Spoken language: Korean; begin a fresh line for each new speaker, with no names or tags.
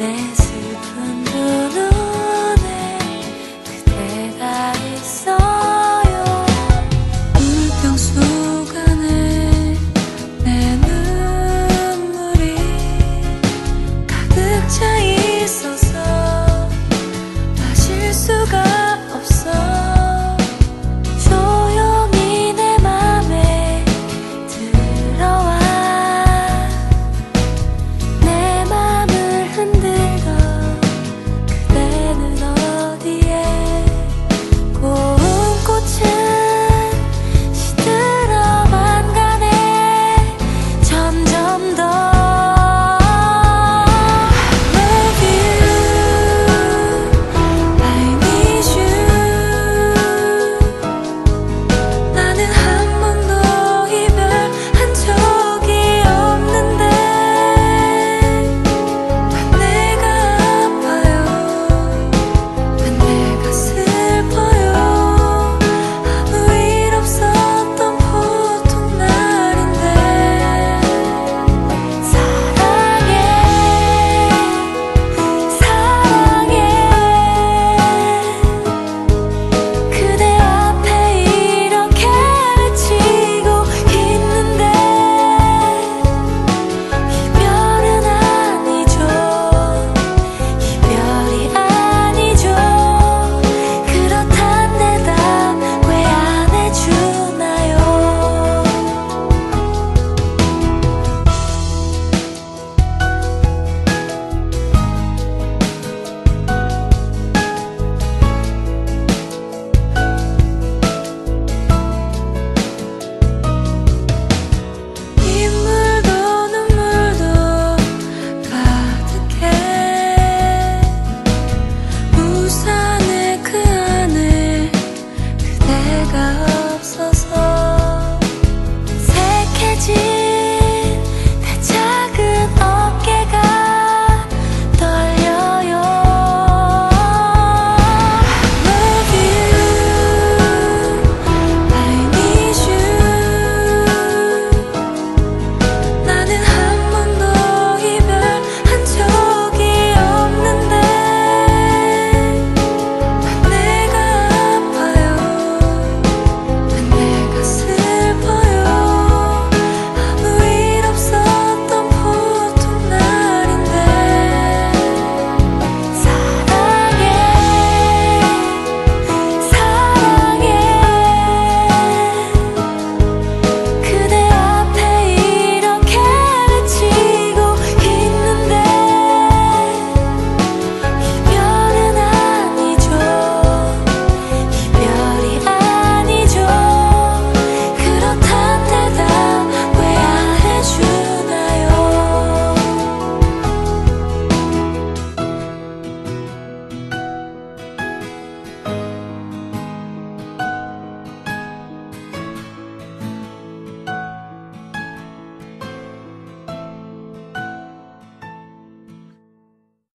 내 슬픈 눈을